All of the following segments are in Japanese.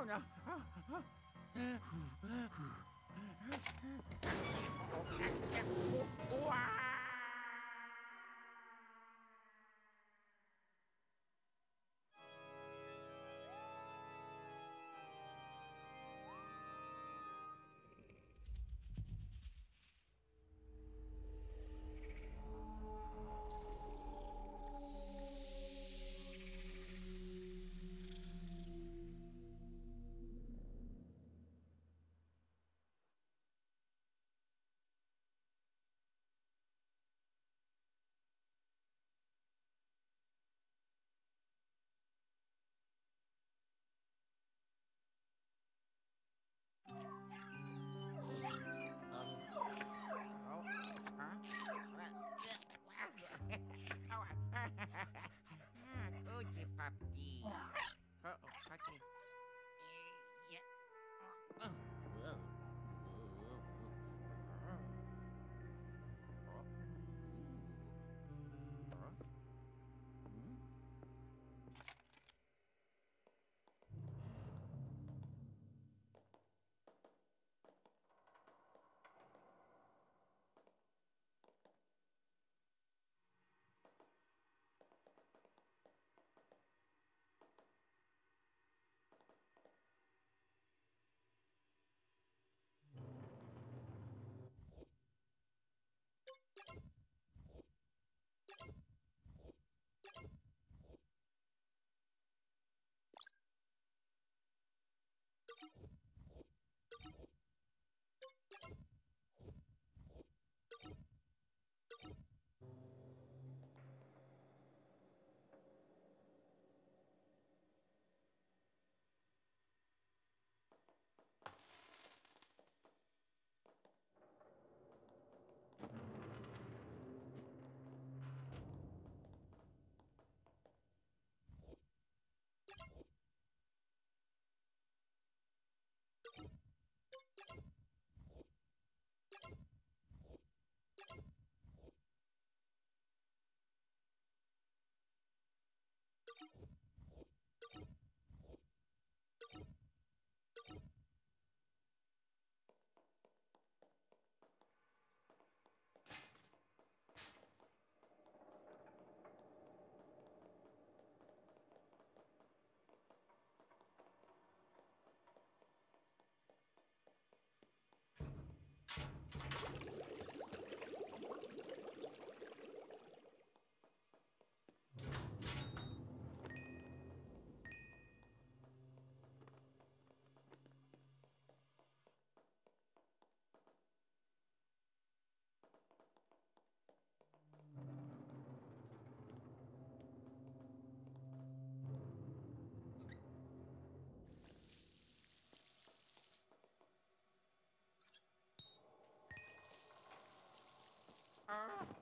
Oh no. Wow. Ah!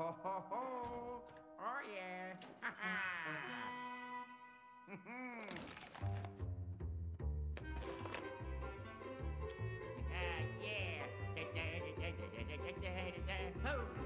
ho, ho, ho. Oh, yeah. Ha, ha. Uh, yeah. Ho,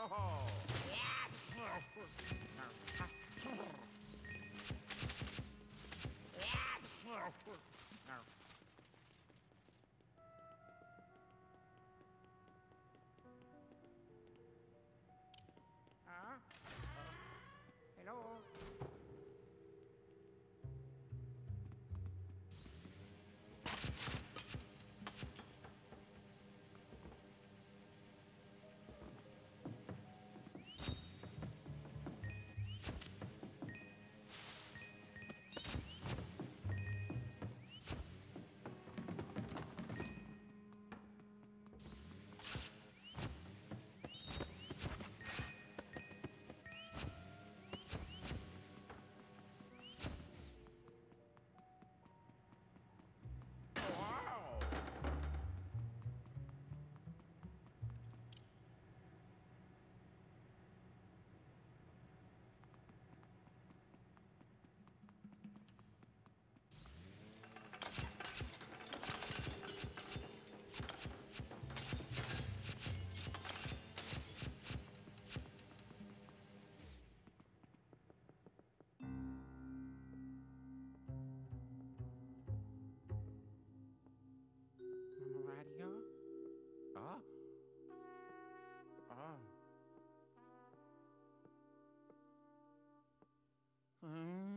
Yeah! 嗯。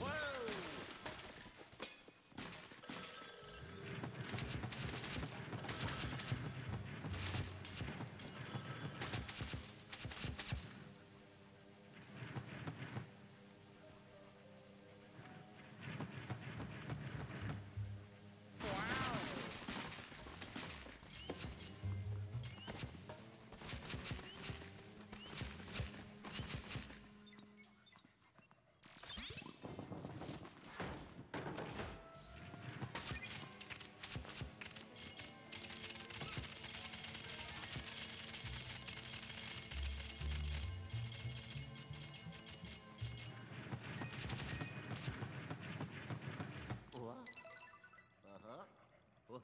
Whoa!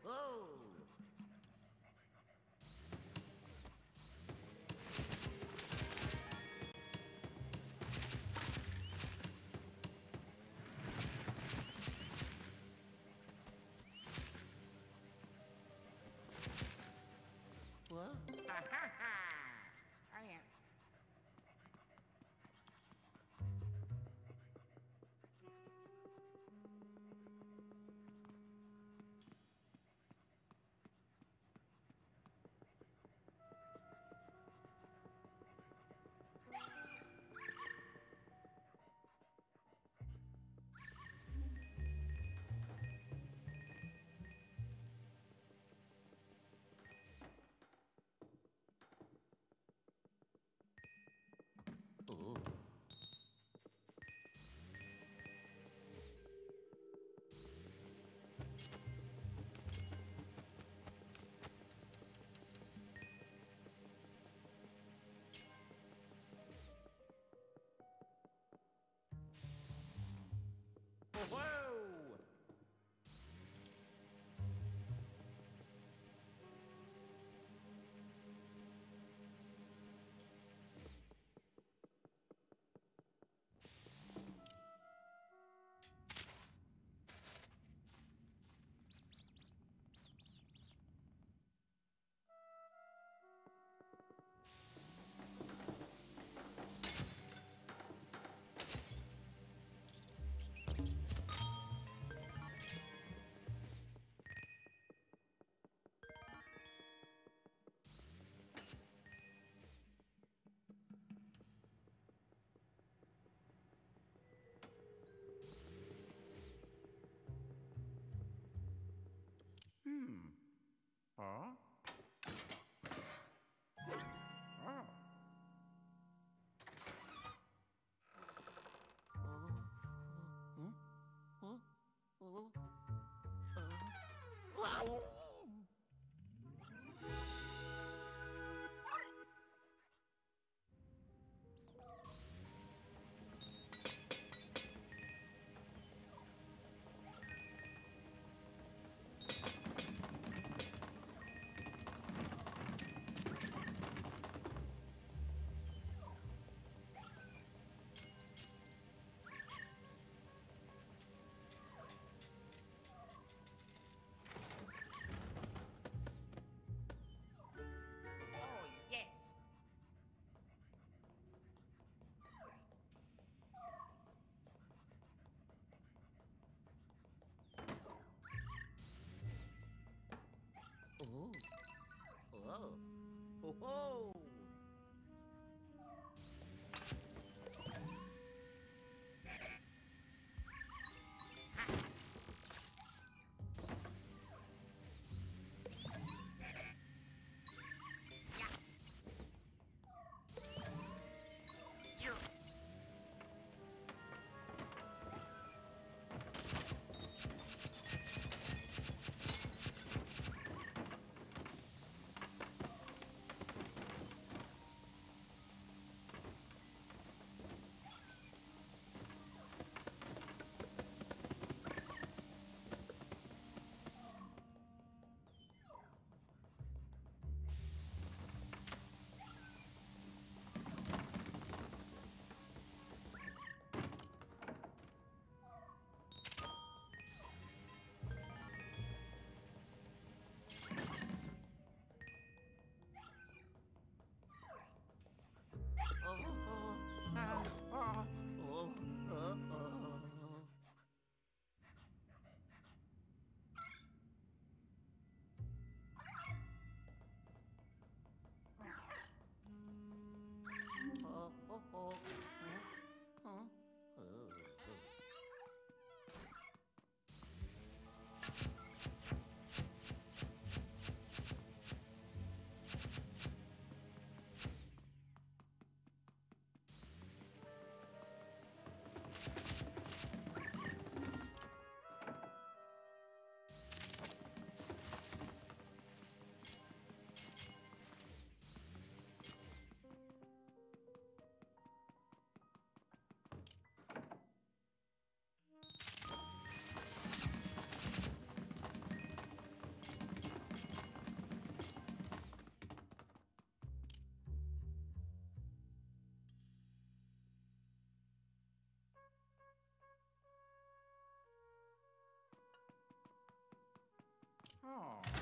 ho! What? Whoa! Wow. Oh. Oh. Oh. Oh.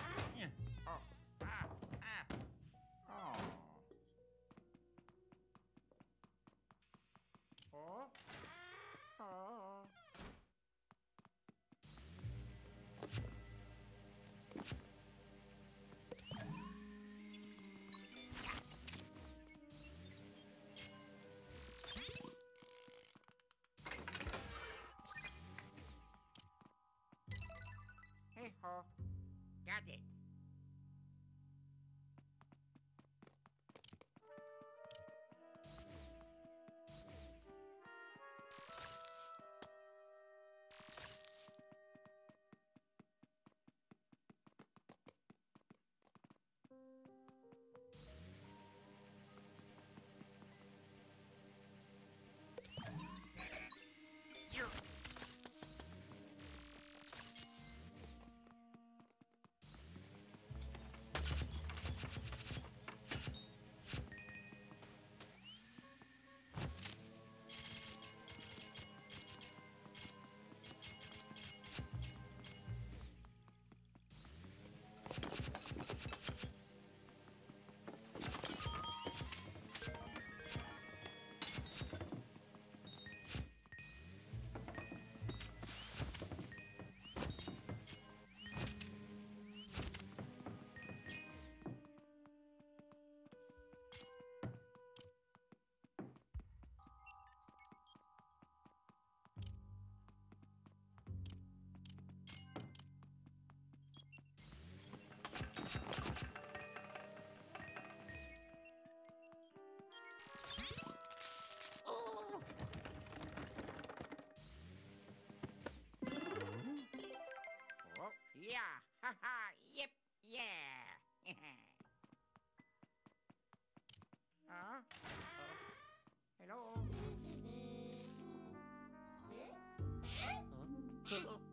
Uh-oh.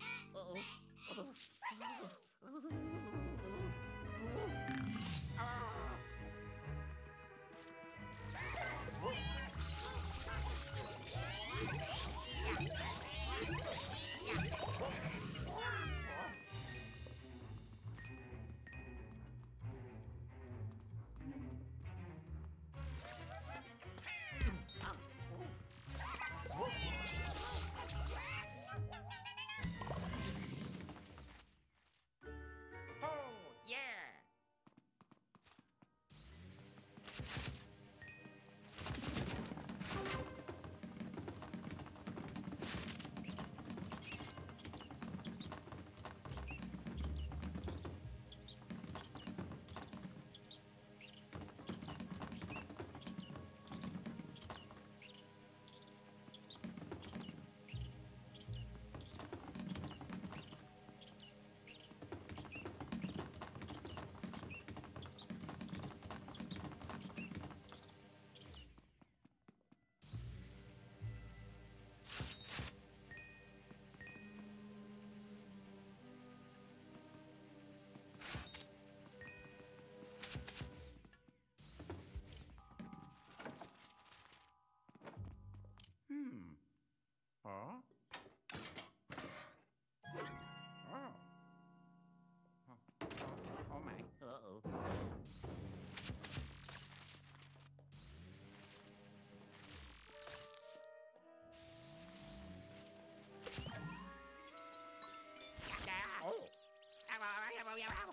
around.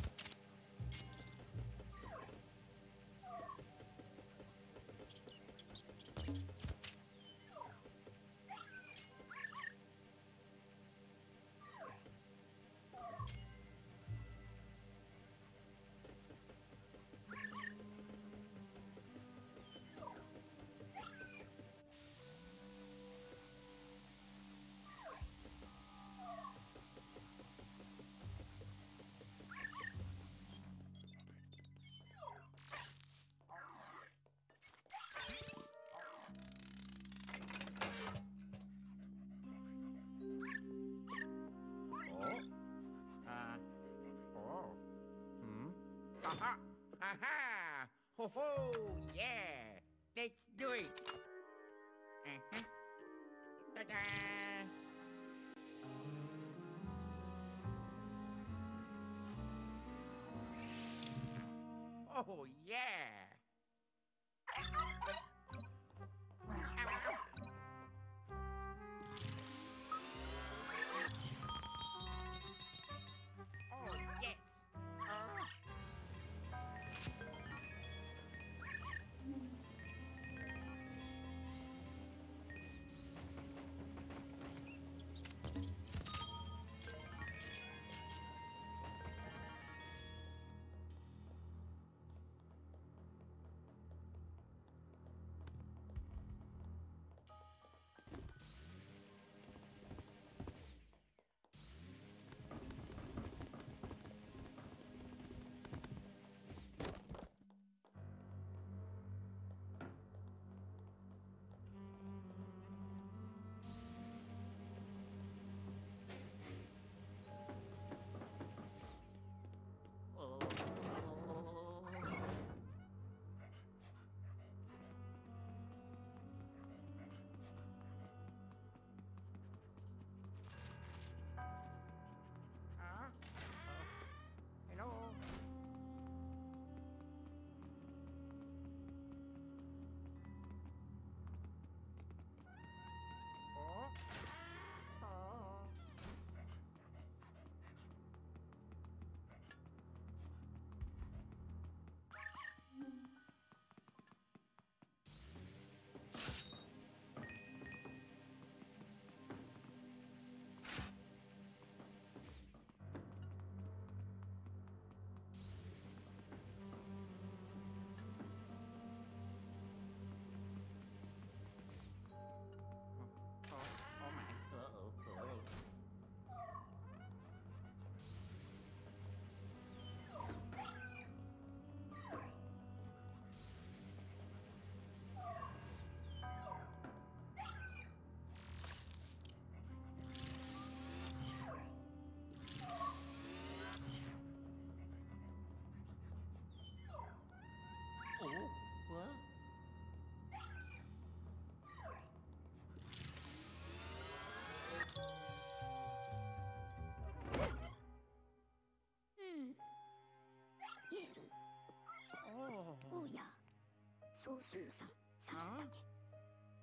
Aha! Aha! Ho ho! Yeah! Let's do it! Uh-huh. Ta-da! Oh yeah! おやすーさんさらだけ。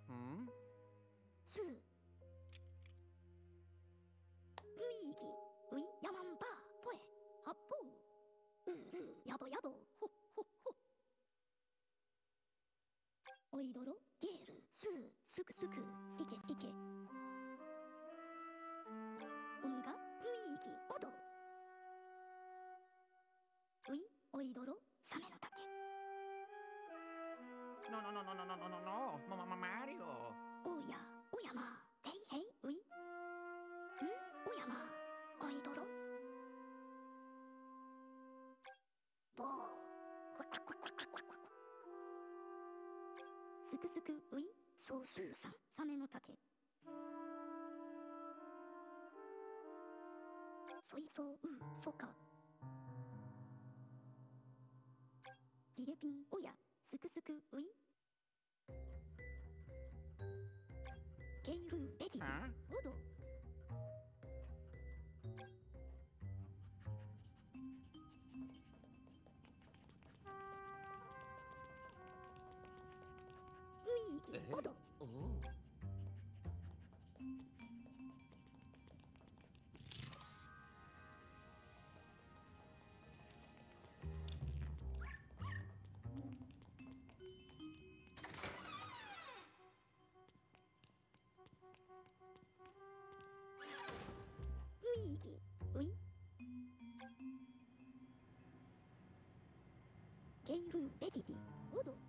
うん？すルイギウィヤマンバーポエ。ハッポーうるやぼやぼ。ほっほっほ。おいどろゲールすーすくすくしけしけ。おむがルイギおどウィおいどろ No, no, no, no, no, no, no, no, no. Ma- ma- ma- Mario. おやおやまへいへいういん？おやまおいどろぼうすくすくういそうすうさん。サメの竹。そいそううん。そか。哎，你说你别急急，我。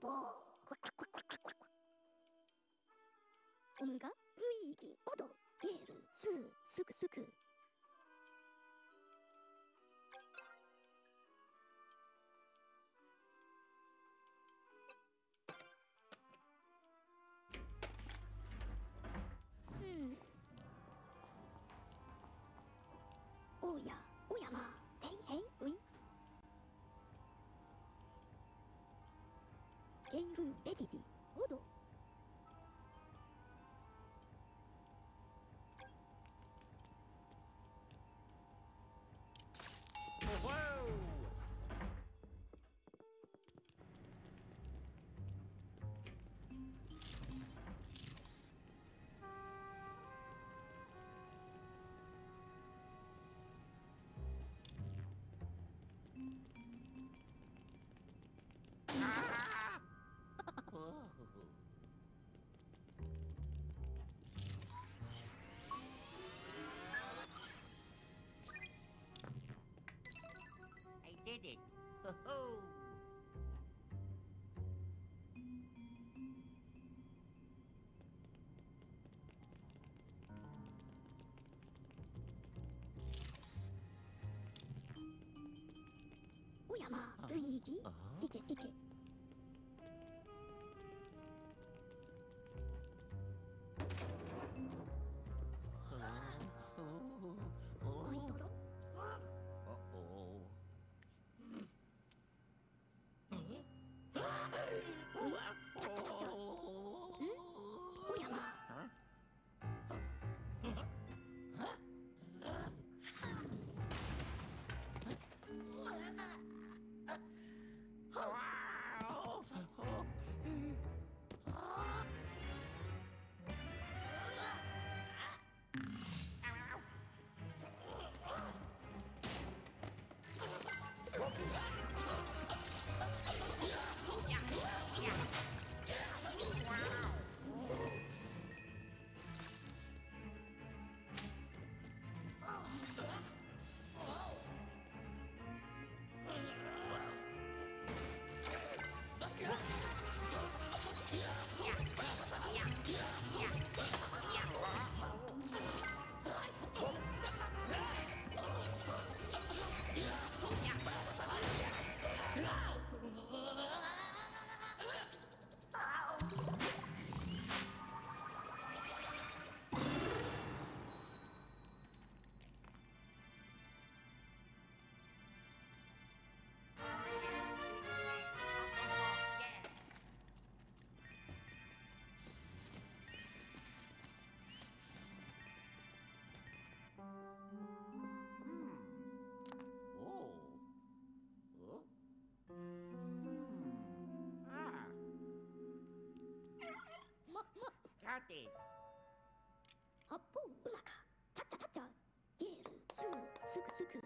ぼう音が、雰囲気、音、ゲる、す、すくすく。ケイル・ベィティ did it. Ho ho! Uyama, Luigi, sit it, sit it. すく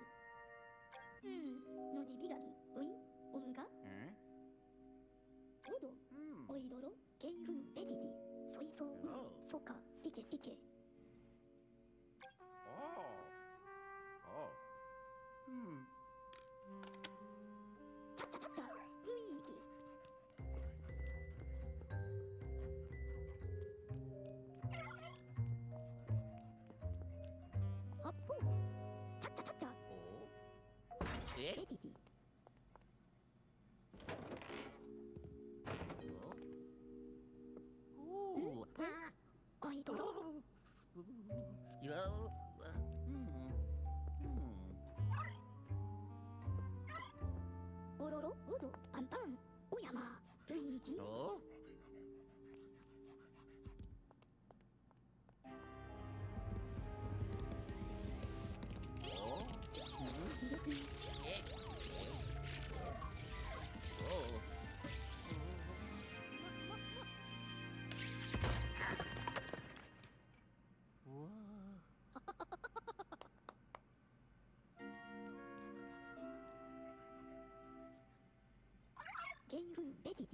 Để chị.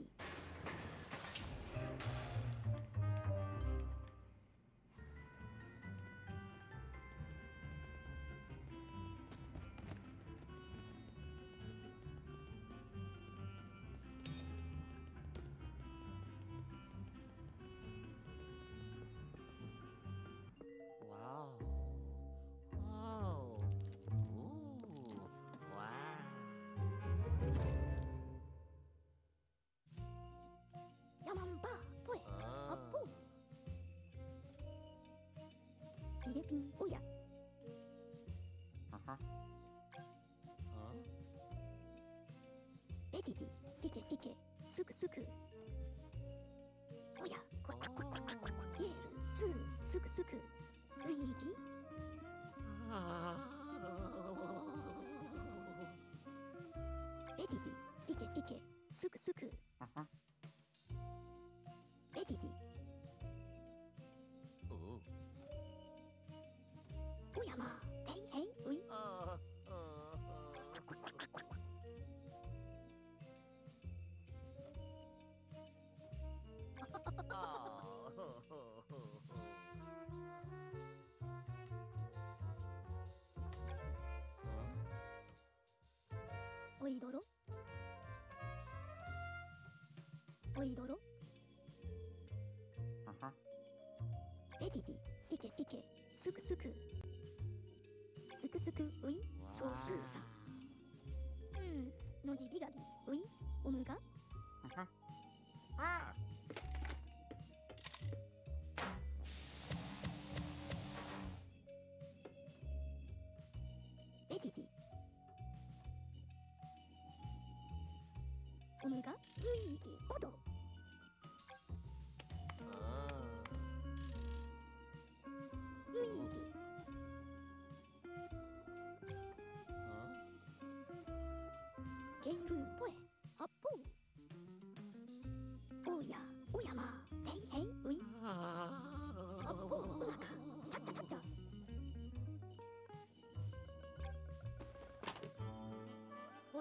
フピンおやは。ははエジジシケシケすくすくおいどろ？おいどろ？ははデジジシケシケすくすく。すくすく。うい？そうすうさ。うん。のじびがぎ。うい？おむが？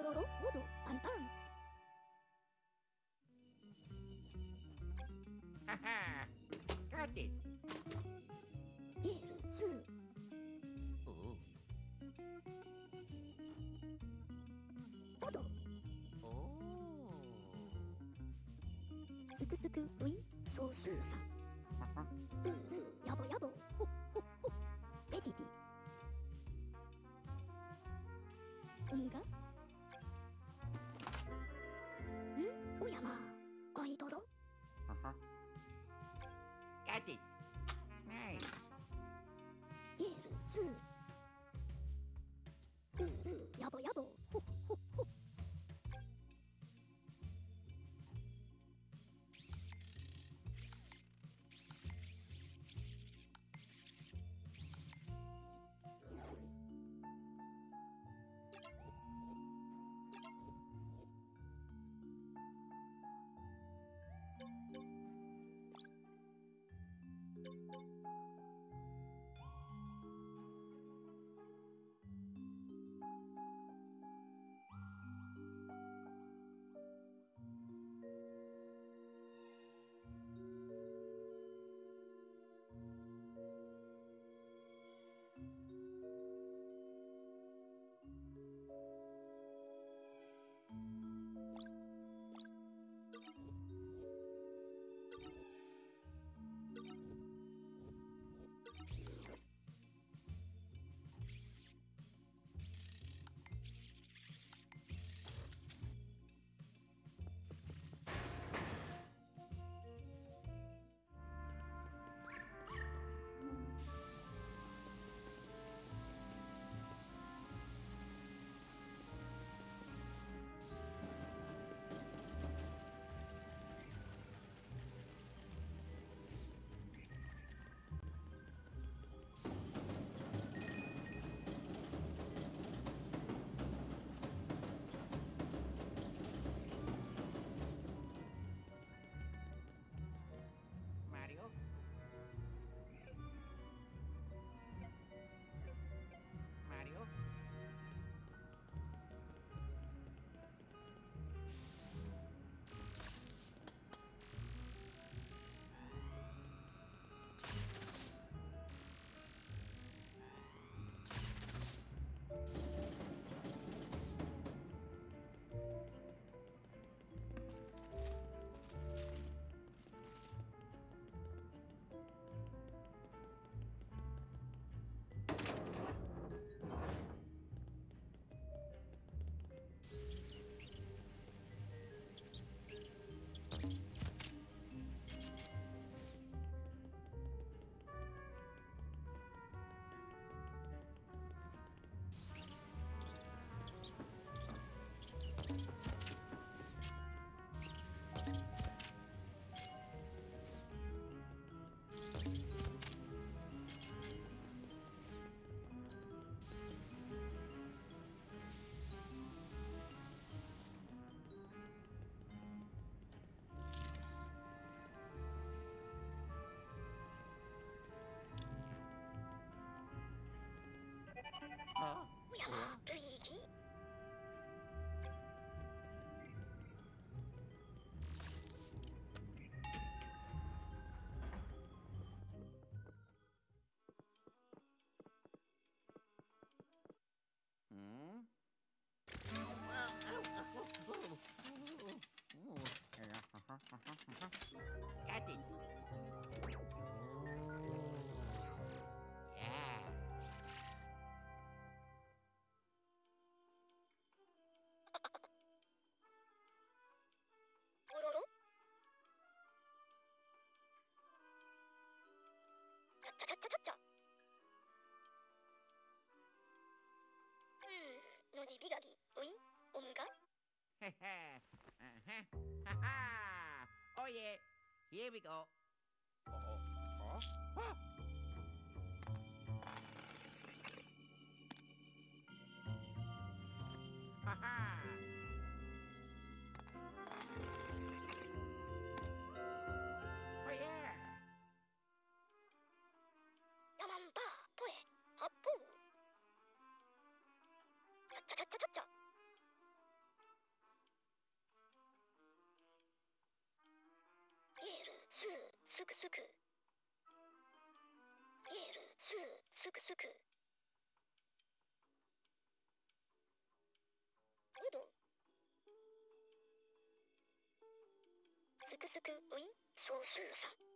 ろろもどあんたんはは勝てゲルツおおおどおおすくすくウィンソースーさ отец. 음, 어디 비가기, 오잉? 온가? 헤헤, 아하, 하하, 오예, here we go. すく。イルスーすくすく。うどん。すくすくウィンソースーさん。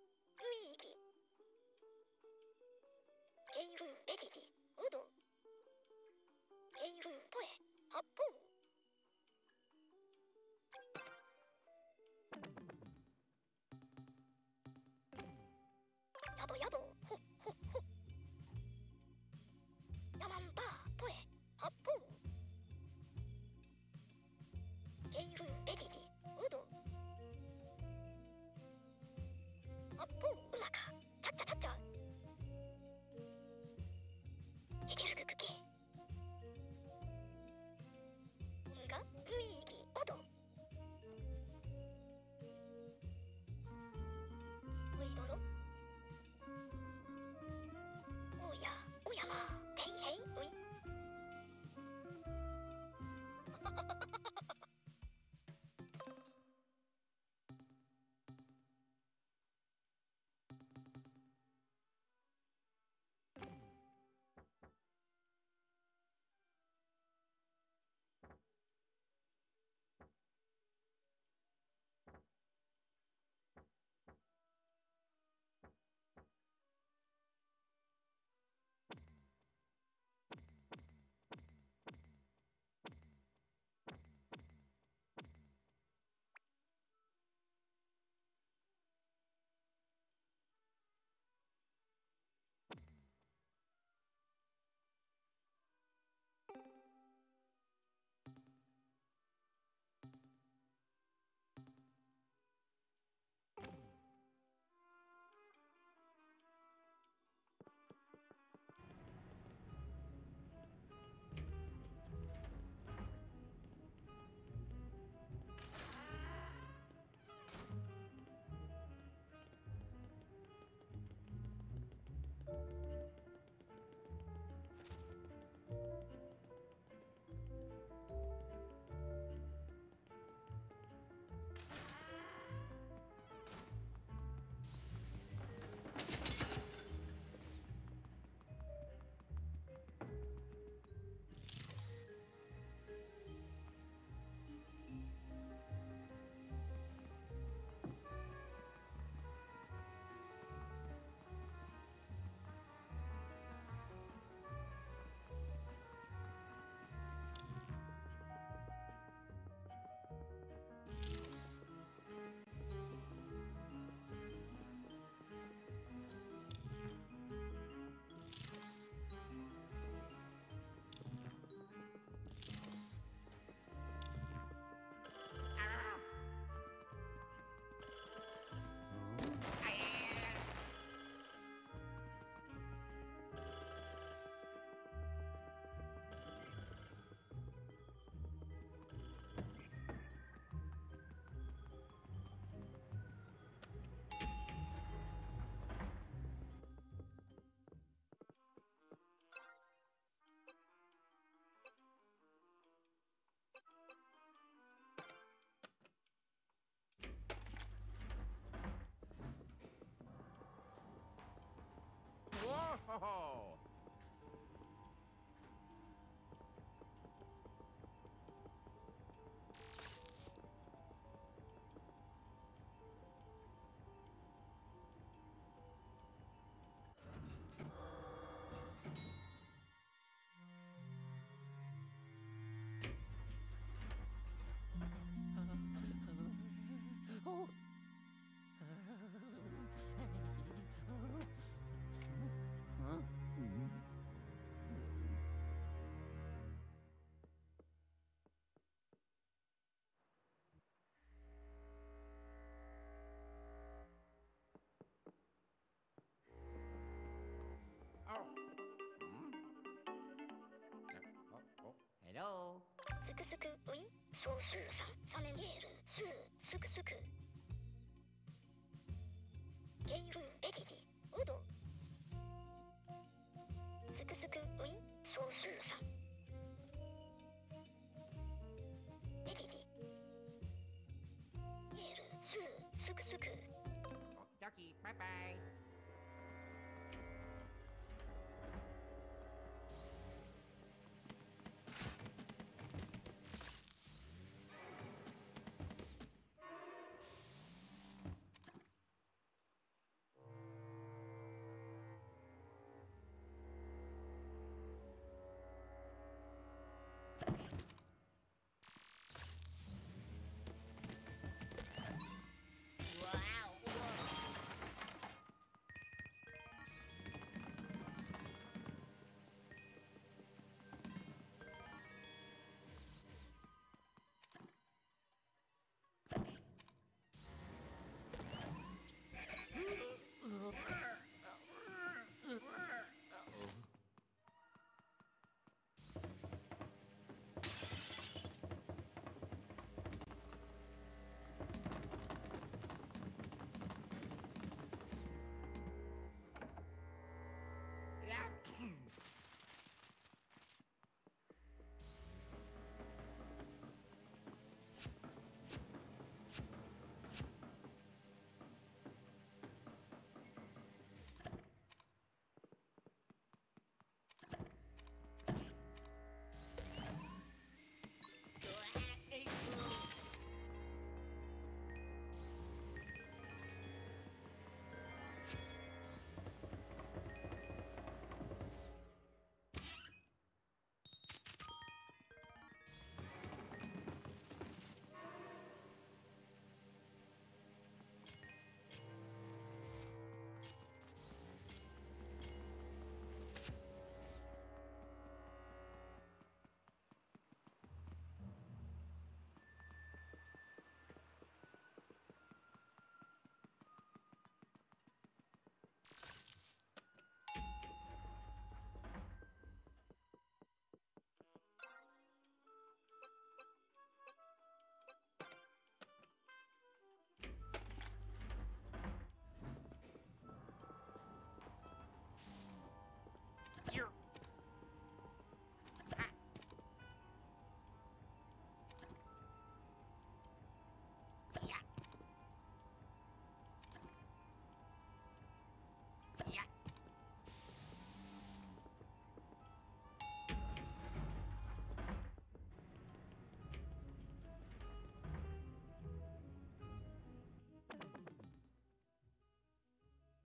ho! oh! sorcerers